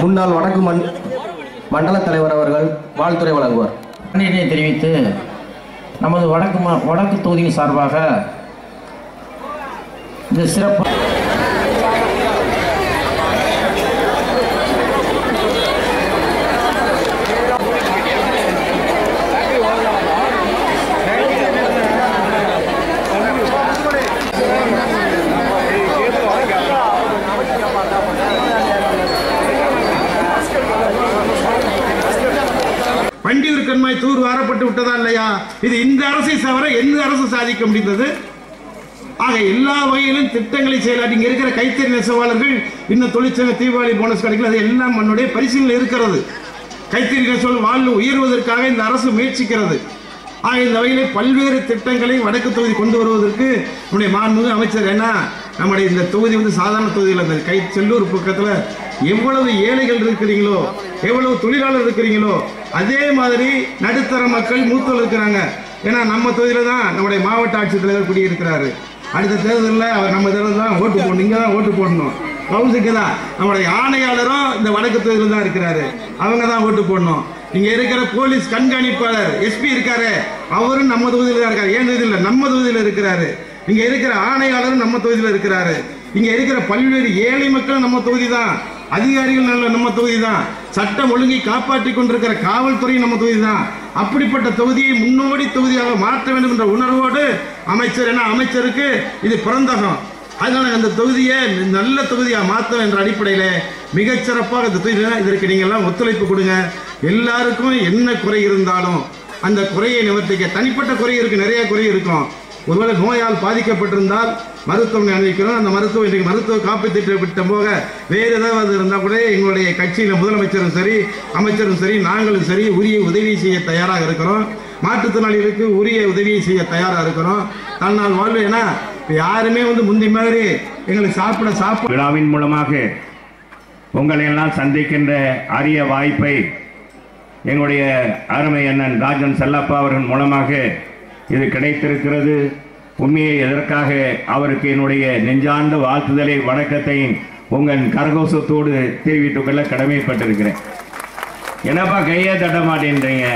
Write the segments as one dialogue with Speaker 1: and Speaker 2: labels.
Speaker 1: முன்னாள் வடக்கு மண் மண்டல தலைவர் அவர்கள் வாழ்த்துறை வழங்குவார்.
Speaker 2: நன்றியை தெரிவித்து நமது வடக்கு மா- வடக்கு தொகுதியின் சார்பாக இந்த சிறப்பு
Speaker 3: இது இந்த அரசை தவிர எந்த அரசு சாதிக்க முடிந்தது? ஆக எல்லா வகையிலும் திட்டங்களை செயலாற்றி இங்கே இருக்கிற கைத்தறி நெசவாளர்கள் இன்னும் தொழிற்சங்க தீபாவளி போனஸ் கிடைக்கல அது எல்லாம் நம்முடைய பரிசீலனை இருக்கிறது. கைத்தறி நெசவாளர் வாழ்வு உயர்வதற்காக இந்த அரசு முயற்சிக்கிறது. ஆக இந்த வகையில் பல்வேறு திட்டங்களை வடக்கு தொகுதி கொண்டு வருவதற்கு நம்முடைய மாண்புமிகு அமைச்சர் என்ன நம்முடைய இந்த தொகுதி வந்து சாதாரண தொகுதியில் அந்த கை செல்லூர் பக்கத்தில் எவ்வளவு ஏழைகள் இருக்கிறீங்களோ எவ்வளவு தொழிலாளர் இருக்கிறீங்களோ அதே மாதிரி நடுத்தர மக்கள் மூத்தல் இருக்கிறாங்க. ஏன்னா நம்ம தொகுதியில் தான் நம்முடைய மாவட்ட ஆட்சித்தலைவர் குடியிருக்கிறாரு. அடுத்த தேர்தலில் அவர் நம்ம தேர்தல் தான் ஓட்டு போடணும். இங்கே தான் ஓட்டு போடணும். கவுன்சிலுக்கு தான். நம்முடைய ஆணையாளரும் இந்த வடக்கு தொகுதியில் தான் இருக்கிறாரு. அவங்க தான் ஓட்டு போடணும். இங்கே இருக்கிற போலீஸ் கண்காணிப்பாளர் எஸ்பி இருக்காரு. அவரும் நம்ம தொகுதியில் தான் இருக்காரு. ஏன் தொகுதியில்? நம்ம தொகுதியில் இருக்கிறாரு. இங்கே இருக்கிற ஆணையாளரும் நம்ம தொகுதியில் இருக்கிறாரு. இங்கே இருக்கிற பல்வேறு ஏழை மக்களும் நம்ம தொகுதி தான். அதிகாரிகள் நல்ல நம்ம தொகுதி தான் சட்டம் ஒழுங்கை காப்பாற்றி கொண்டிருக்கிற காவல்துறை நம்ம தொகுதி தான் அப்படிப்பட்ட தொகுதியை முன்னோடி தொகுதியாக மாற்ற வேண்டும் என்ற உணர்வோடு அமைச்சர் என அமைச்சருக்கு இது பிறந்தகம். அதனால அந்த தொகுதியை நல்ல தொகுதியாக மாற்ற என்ற அடிப்படையில் மிகச்சிறப்பாக இந்த தொகுதியில் இதற்கு நீங்கள்லாம் ஒத்துழைப்பு கொடுங்க. எல்லாருக்கும் என்ன குறை இருந்தாலும் அந்த குறையை நிவர்த்திக்க. தனிப்பட்ட குறை இருக்குது நிறைய குறை இருக்கும். ஒருவேளை நோயால் பாதிக்கப்பட்டிருந்தால் மருத்துவமனை அனுப்பிக்கிறோம் அந்த மருத்துவம் இன்றைக்கு மருத்துவ காப்பீட்டு திட்டம் போக வேறு ஏதாவது இருந்தால் கூட எங்களுடைய கட்சியில் முதலமைச்சரும் சரி அமைச்சரும் சரி நாங்களும் சரி உரிய உதவி செய்ய தயாராக இருக்கிறோம். மாற்றுத்திறனாளிகளுக்கு உரிய உதவியை செய்ய தயாராக இருக்கிறோம். தன்னால் வாழ்வு ஏன்னா இப்போ யாருமே வந்து முந்தி மாதிரி எங்களுக்கு சாப்பிட சாப்பிட
Speaker 4: விழாவின் மூலமாக உங்களை எல்லாம் சந்திக்கின்ற அரிய வாய்ப்பை எங்களுடைய அருமை அண்ணன் ராஜன் செல்லப்பா அவர்கள் மூலமாக இது கிடைத்திருக்கிறது. உண்மையை எதற்காக? அவருக்கு என்னுடைய நெஞ்சார்ந்த வாழ்த்துதலை வணக்கத்தை உங்கள் கரகோசத்தோடு தெரிவித்துக் கொள்ள கடமைப்பட்டிருக்கிறேன். என்னப்பா கையே தட்ட மாட்டேன்றீங்க?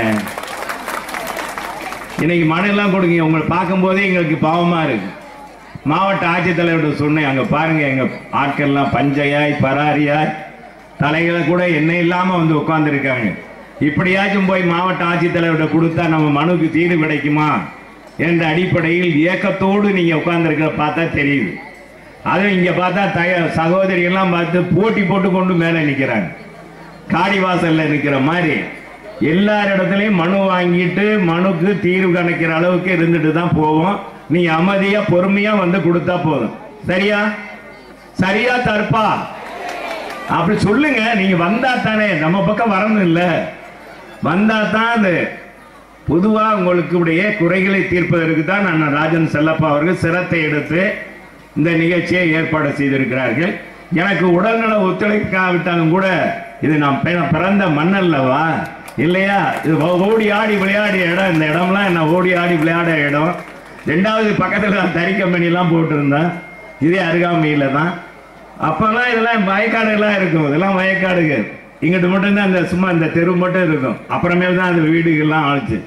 Speaker 4: இன்னைக்கு மனெல்லாம் கொடுங்க. உங்களை பார்க்கும்போதே எங்களுக்கு பாவமாக இருக்கு. மாவட்ட ஆட்சித்தலைவர்கிட்ட சொன்னேன். அங்கே பாருங்கள் எங்கள் ஆட்கள்லாம் பஞ்சையாய் பராரியாய் தலைகளை கூட என்ன இல்லாமல் வந்து உட்காந்துருக்காங்க இப்படியாச்சும் போய் மாவட்ட ஆட்சித்தலைவர்கிட்ட கொடுத்தா நம்ம மனுக்கு தீர்வு கிடைக்குமா? என்ற அடிப்படையில் ஏக்கத்தோடு நீங்கள் உட்கார்ந்துருக்கிற பார்த்தா தெரியுது. அதுவும் இங்கே பார்த்தா தய சகோதரிகள்லாம் பார்த்து போட்டி போட்டு கொண்டு மேலே நிற்கிறாங்க காடி வாசலில் இருக்கிற மாதிரி. எல்லார் இடத்துலையும் மனு வாங்கிட்டு மனுக்கு தீர்வு கணக்கிற அளவுக்கு இருந்துட்டு தான் போவோம். நீ அமைதியாக பொறுமையாக வந்து கொடுத்தா போதும். சரியா? சரியா தற்பா? அப்படி சொல்லுங்க. நீங்க வந்தா தானே. நம்ம பக்கம் வரணும் இல்லை. வந்தா தான் அது. பொதுவாக உங்களுக்கு உடைய குறைகளை தீர்ப்பதற்கு தான் அண்ணன் ராஜன் செல்லப்பா அவர்கள் சிரத்தை எடுத்து இந்த நிகழ்ச்சியை ஏற்பாடு செய்திருக்கிறார்கள். எனக்கு உடல்நல ஒத்துழைக்காவிட்டாலும் கூட இது நான் பிறந்த மண்ணல்லவா? இல்லையா? இது ஓடி ஆடி விளையாடிய இடம். இந்த இடம்லாம் என்ன ஓடி ஆடி விளையாட இடம். ரெண்டாவது பக்கத்தில் நான் தறி கம்பெனிலாம் போட்டிருந்தேன். இதே அருகாமையில் தான். அப்போல்லாம் இதெல்லாம் வயக்காடுகள்லாம் இருக்கும். இதெல்லாம் வயக்காடுகள். இங்கிட்டு மட்டும்தான் இந்த சும்மா இந்த தெரு மட்டும் இருக்கும். அப்புறமேல் தான் அந்த வீடுகள்லாம் ஆச்சு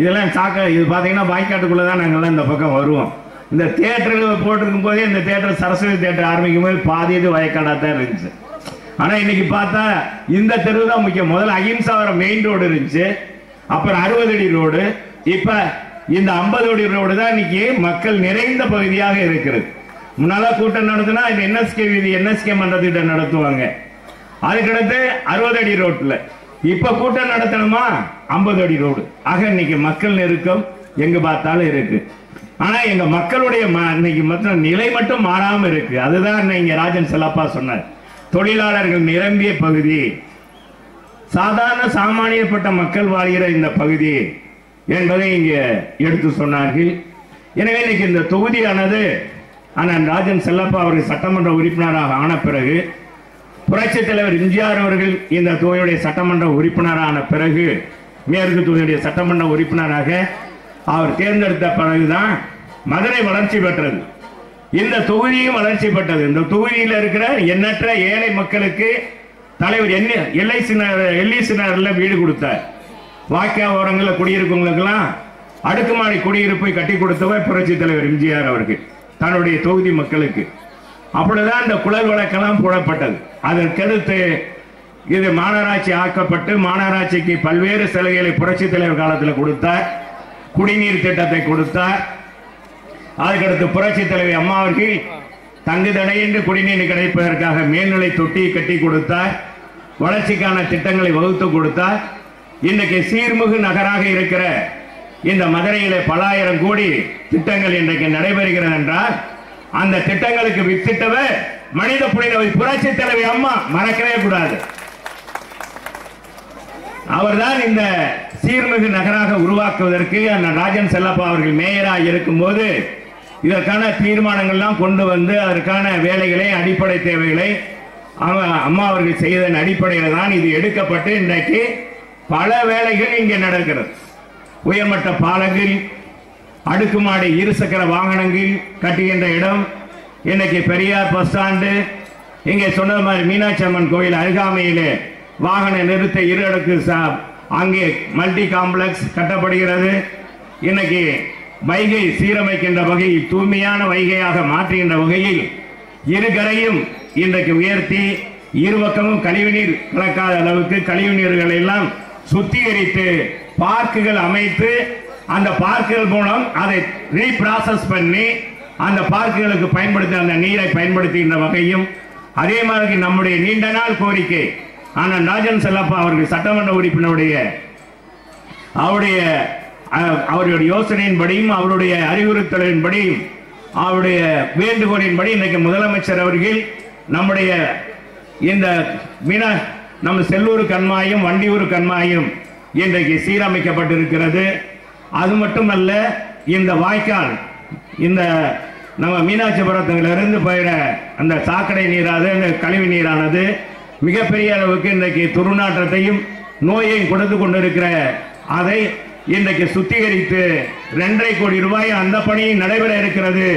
Speaker 4: இதெல்லாம் சாக்க இது பார்த்தீங்கன்னா வாய்க்காட்டுக்குள்ளே தான் நாங்கள்லாம் இந்த பக்கம் வருவோம். இந்த தேட்டரில் போட்டிருக்கும் போதே இந்த தேட்டர் சரஸ்வதி தேட்டர் ஆரம்பிக்கும் போது பாதி இது வயக்காடாக தான் இருந்துச்சு. ஆனால் இன்னைக்கு பார்த்தா இந்த தெரு தான் முக்கியம். முதல்ல அகிம்சாவரம் மெயின் ரோடு இருந்துச்சு. அப்புறம் அறுபது அடி ரோடு இப்போ இந்த ஐம்பது அடி ரோடு தான் இன்னைக்கு மக்கள் நிறைந்த பகுதியாக இருக்கிறது. முன்னால கூட்டம் நடத்தினா இந்த என்எஸ்கே வீதி என்எஸ்கே மன்றத்திட்ட நடத்துவாங்க. அதுக்கடுத்து அறுபது அடி ரோட்டில் இப்ப கூட்டம் நடத்தணுமா? ஐம்பது அடி ரோடு. ஆக இன்னைக்கு மக்கள் நெருக்கம் எங்க பார்த்தாலும் இருக்கு. ஆனா எங்க மக்களுடைய ம- இன்னைக்கு மற்ற நிலை மட்டும் மாறாம இருக்கு. அதுதான் இங்க ராஜன் செல்லப்பா சொன்னார். தொழிலாளர்கள் நிரம்பிய பகுதி சாதாரண சாமானியப்பட்ட மக்கள் வாழ்கிற இந்த பகுதி என்பதை இங்கே எடுத்து சொன்னார்கள். எனவே இன்னைக்கு இந்த தொகுதியானது அண்ணன் ராஜன் செல்லப்பா அவர்கள் சட்டமன்ற உறுப்பினராக ஆன பிறகு புரட்சித் தலைவர் எம்ஜிஆர் அவர்கள் இந்த தொகுதியுடைய சட்டமன்ற உறுப்பினரான பிறகு மேற்கு தொகுதியுடைய சட்டமன்ற உறுப்பினராக அவர் தேர்ந்தெடுத்த பிறகுதான் மதுரை வளர்ச்சி பெற்றது. இந்த தொகுதியும் வளர்ச்சி பெற்றது. இந்த தொகுதியில் இருக்கிற எண்ணற்ற ஏழை மக்களுக்கு தலைவர் என்ன எல்ஐசினார் எல்ஐசி வீடு கொடுத்தார். வாக்கியா ஓரங்களில் குடியிருக்கவங்களுக்கெல்லாம் அடுக்குமாடி குடியிருப்பை கட்டி கொடுத்தவர் புரட்சி தலைவர் எம்ஜிஆர் அவருக்கு தன்னுடைய தொகுதி மக்களுக்கு. அப்பொழுதுதான் இந்த குழல் வழக்கெல்லாம் போடப்பட்டது. அதற்கடுத்து இது மாநகராட்சி ஆக்கப்பட்டு மாநகராட்சிக்கு பல்வேறு சலுகைகளை புரட்சி தலைவர் காலத்தில் கொடுத்தார். குடிநீர் திட்டத்தை கொடுத்தார். அதுக்கடுத்து புரட்சி தலைவி அம்மா அவர்கள் தங்கு தடையின்றி குடிநீர் கிடைப்பதற்காக மேல்நிலை தொட்டியை கட்டி கொடுத்தார். வளர்ச்சிக்கான திட்டங்களை வகுத்து கொடுத்தார். இன்றைக்கு சீர்மிகு நகராக இருக்கிற இந்த மதுரையிலே பல ஆயிரம் கோடி திட்டங்கள் இன்றைக்கு நடைபெறுகிறது என்றால் அந்த திட்டங்களுக்கு வித்திட்டவர் மனித புனிதவை புரட்சி தலைவி அம்மா மறக்கவே கூடாது. அவர்தான் இந்த சீர்மிகு நகராக உருவாக்குவதற்கு அண்ணன் ராஜன் செல்லப்பா அவர்கள் மேயராக இருக்கும்போது இதற்கான தீர்மானங்கள்லாம் கொண்டு வந்து அதற்கான வேலைகளை அடிப்படை தேவைகளை அவ- அம்மா அவர்கள் செய்ததன் அடிப்படையில் தான் இது எடுக்கப்பட்டு இன்றைக்கு பல வேலைகள் இங்கே நடக்கிறது. உயர்மட்ட பாலங்கள் அடுக்குமாடி இருசக்கர வாகனங்கள் கட்டுகின்ற இடம். இன்னைக்கு பெரியார் பஸ் ஸ்டாண்டு. இங்கே சொன்னது மாதிரி மீனாட்சி அம்மன் கோயில் அருகாமையிலே வாகன நிறுத்த இரு அடுக்கு அங்கே மல்டி காம்ப்ளெக்ஸ் கட்டப்படுகிறது. இன்னைக்கு வைகை சீரமைக்கின்ற வகையில் தூய்மையான வைகையாக மாற்றுகின்ற வகையில் இருகரையும் இன்றைக்கு உயர்த்தி இருபக்கமும் கழிவுநீர் கலக்காத அளவுக்கு கழிவு நீர்களை எல்லாம் சுத்திகரித்து பார்க்குகள் அமைத்து அந்த பார்க்குகள் மூலம் அதை ரீப்ராசஸ் பண்ணி அந்த பார்க்குகளுக்கு பயன்படுத்த அந்த நீரை பயன்படுத்துகின்ற வகையும் அதே மாதிரி நம்முடைய நீண்ட நாள் கோரிக்கை ஆனால் ராஜன் செல்லப்பா அவர்கள் சட்டமன்ற உறுப்பினருடைய அவருடைய அவருடைய யோசனையின்படியும் அவருடைய அறிவுறுத்தலின்படியும் அவருடைய வேண்டுகோளின்படி இன்றைக்கு முதலமைச்சர் அவர்கள் நம்முடைய இந்த மீன நம்ம செல்லூர் கண்மாயும் வண்டியூர் கண்மாயும் இன்றைக்கு சீரமைக்கப்பட்டிருக்கிறது. அது மட்டுமல்ல இந்த வாய்க்கால் இந்த நம்ம மீனாட்சிபுரத்திலிருந்து போயிட அந்த சாக்கடை நீராது அந்த கழிவு நீரானது மிகப்பெரிய அளவுக்கு இன்றைக்கு துர்நாற்றத்தையும் நோயையும் கொடுத்து கொண்டிருக்கிற அதை இன்றைக்கு சுத்திகரித்து ரெண்டரை கோடி ரூபாய் அந்த பணியும் நடைபெற இருக்கிறது.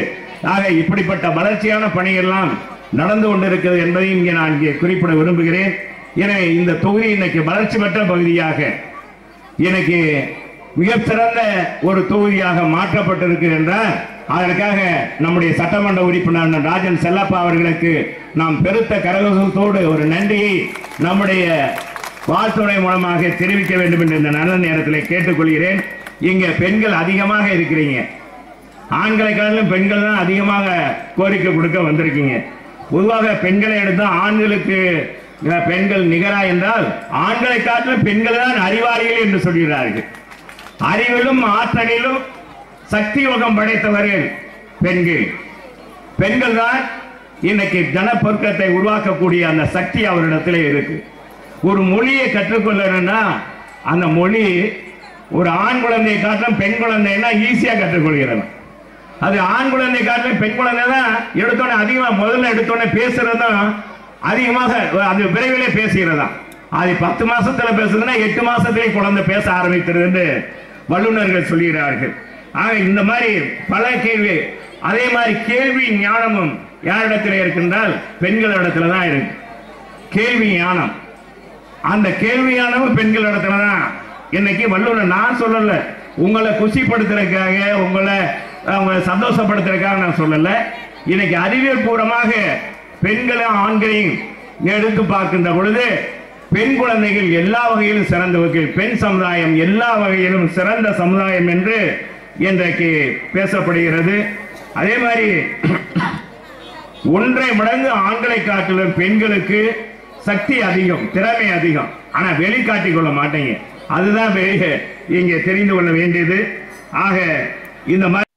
Speaker 4: ஆக இப்படிப்பட்ட வளர்ச்சியான பணியெல்லாம் நடந்து கொண்டிருக்கிறது என்பதையும் இங்கே நான் இங்கே குறிப்பிட விரும்புகிறேன். எனவே இந்த தொகுதி இன்னைக்கு வளர்ச்சி பெற்ற பகுதியாக எனக்கு மிக சிறந்த ஒரு தொகுதியாக மாற்றப்பட்டிருக்கு என்றால் அதற்காக நம்முடைய சட்டமன்ற உறுப்பினர் ராஜன் செல்லப்பா அவர்களுக்கு நாம் பெருத்த கரகசத்தோடு ஒரு நன்றியை நம்முடைய வாழ்த்துறை மூலமாக தெரிவிக்க வேண்டும் என்று இந்த நல்ல நேரத்தில் கேட்டுக்கொள்கிறேன். இங்க பெண்கள் அதிகமாக இருக்கிறீங்க. ஆண்களை காட்டிலும் பெண்கள் தான் அதிகமாக கோரிக்கை கொடுக்க வந்திருக்கீங்க. பொதுவாக பெண்களை எடுத்தால் ஆண்களுக்கு பெண்கள் நிகரா என்றால் ஆண்களை காட்டிலும் பெண்கள் தான் அறிவாளிகள் என்று சொல்கிறார்கள். அறிவிலும் ஆற்றலிலும் சக்தி யோகம் படைத்தவர்கள் பெண்கள். பெண்கள் தான் இன்னைக்கு ஜனப்பொருக்கத்தை உருவாக்கக்கூடிய அந்த சக்தி அவரிடத்துல இருக்கு. ஒரு மொழியை கற்றுக்கொள்ளணும்னா அந்த மொழி ஒரு ஆண் குழந்தையை காட்டிலும் பெண் குழந்தைன்னா ஈஸியாக கற்றுக்கொள்கிறது. அது ஆண் குழந்தை காட்டிலும் பெண் குழந்தை தான் எடுத்தோடனே அதிகமாக முதல்ல எடுத்தோடனே பேசுறதும் அதிகமாக அது விரைவிலே பேசுகிறதா அது பத்து மாசத்துல பேசுதுன்னா எட்டு மாசத்திலே குழந்தை பேச ஆரம்பித்ததுன்னு வல்லுநர்கள் சொல்கிறார்கள் ஆக இந்த மாதிரி பல கேள்வி அதே மாதிரி கேள்வி ஞானமும் யாரிடத்தில் இருக்கின்றால் பெண்களிடத்துல தான் இருக்கு. கேள்வி ஞானம். அந்த கேள்வி பெண்கள் இடத்துல தான் இன்னைக்கு வல்லுநர் நான் சொல்லல. உங்களை குசிப்படுத்துறதுக்காக உங்களை உங்களை சந்தோஷப்படுத்துறதுக்காக நான் சொல்லல. இன்னைக்கு அறிவியல் பூர்வமாக பெண்களையும் ஆண்களையும் எடுத்து பார்க்கின்ற பொழுது பெண் குழந்தைகள் எல்லா வகையிலும் சிறந்தவர்கள். பெண் சமுதாயம் எல்லா வகையிலும் சிறந்த சமுதாயம் என்று இன்றைக்கு பேசப்படுகிறது. அதே மாதிரி ஒன்றை மடங்கு ஆண்களை காட்டிலும் பெண்களுக்கு சக்தி அதிகம் திறமை அதிகம். ஆனா வெளிக்காட்டிக் கொள்ள மாட்டேங்க. அதுதான் இங்க இங்கே தெரிந்து கொள்ள வேண்டியது. ஆக இந்த மாதிரி